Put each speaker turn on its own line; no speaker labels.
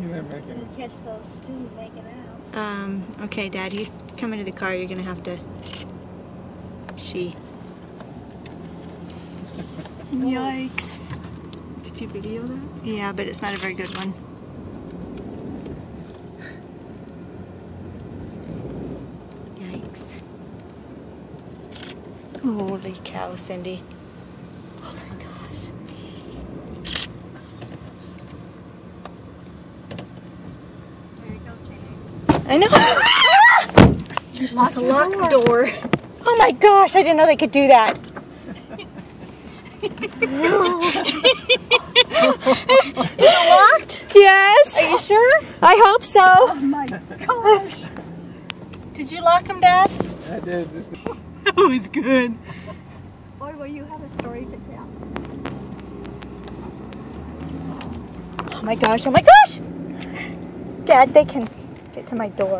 they're making
Gonna catch those two making out.
Um, okay, Dad, he's coming to the car. You're gonna have to. She. Yikes.
Did you video that?
Yeah, but it's not a very good one. Yikes. Holy cow, Cindy. Oh my gosh. I know. You're supposed to lock the door. Oh my gosh, I didn't know they could do that. Is it locked? Yes. Are you sure? I hope so.
Oh my gosh.
Did you lock him, Dad?
I did. Just,
That was good.
Boy, will you have a story to tell.
Oh my gosh, oh my gosh! Dad, they can get to my door.